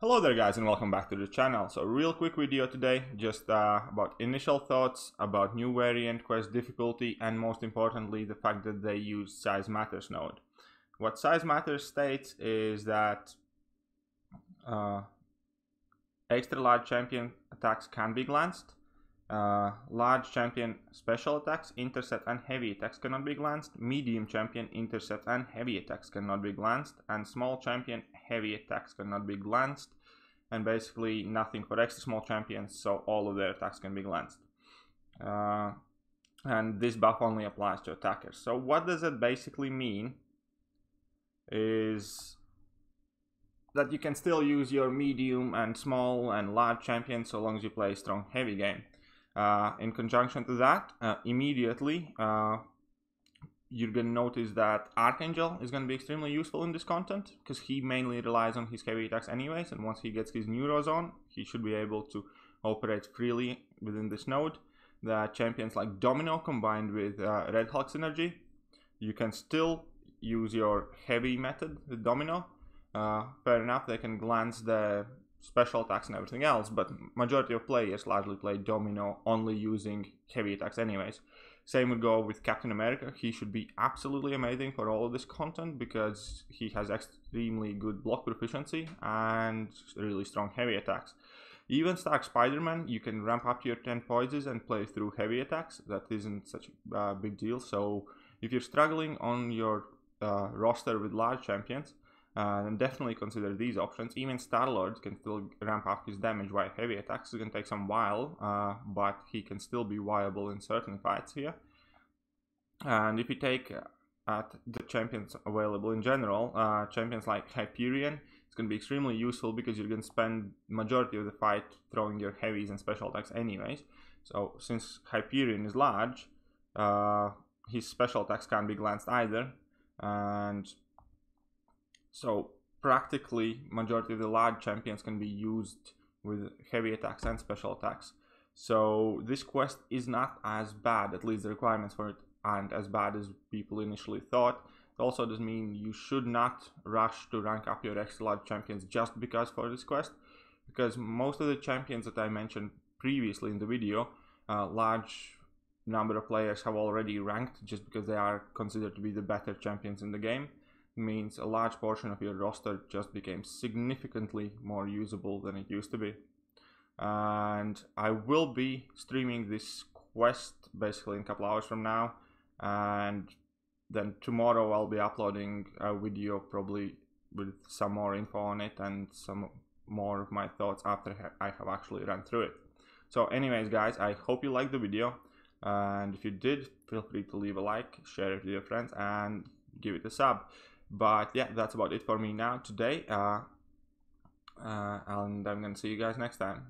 Hello there guys and welcome back to the channel. So real quick video today, just uh, about initial thoughts about new variant, quest difficulty and most importantly the fact that they use size matters node. What size matters states is that uh, extra large champion attacks can be glanced, uh, large champion special attacks, intercept and heavy attacks cannot be glanced, medium champion intercept and heavy attacks cannot be glanced, and small champion heavy attacks cannot be glanced. And basically nothing for extra small champions so all of their attacks can be glanced. Uh, and this buff only applies to attackers. So what does it basically mean is that you can still use your medium and small and large champions so long as you play a strong heavy game uh, in conjunction to that uh, immediately uh, you're going to notice that Archangel is going to be extremely useful in this content because he mainly relies on his heavy attacks anyways and once he gets his Neuros on he should be able to operate freely within this node. The champions like Domino combined with uh, Red Hulk synergy you can still use your heavy method with Domino uh, fair enough they can glance the special attacks and everything else but majority of players largely play Domino only using heavy attacks anyways same would go with Captain America. He should be absolutely amazing for all of this content because he has extremely good block proficiency and really strong heavy attacks. Even Stark Spider-Man, you can ramp up your 10 poises and play through heavy attacks. That isn't such a big deal. So if you're struggling on your uh, roster with large champions, uh, definitely consider these options. Even Star-Lord can still ramp up his damage via heavy attacks. It's going to take some while, uh, but he can still be viable in certain fights here. And if you take uh, at the champions available in general, uh, champions like Hyperion, it's going to be extremely useful because you're going to spend majority of the fight throwing your heavies and special attacks anyways. So since Hyperion is large, uh, his special attacks can't be glanced either, and so practically majority of the large champions can be used with heavy attacks and special attacks. So this quest is not as bad, at least the requirements for it aren't as bad as people initially thought. It also does mean you should not rush to rank up your extra large champions just because for this quest, because most of the champions that I mentioned previously in the video, uh, large number of players have already ranked just because they are considered to be the better champions in the game means a large portion of your roster just became significantly more usable than it used to be. And I will be streaming this quest basically in a couple hours from now. And then tomorrow I'll be uploading a video probably with some more info on it and some more of my thoughts after I have actually run through it. So anyways guys, I hope you liked the video and if you did, feel free to leave a like, share it with your friends and give it a sub. But yeah, that's about it for me now today. Uh, uh, and I'm gonna see you guys next time.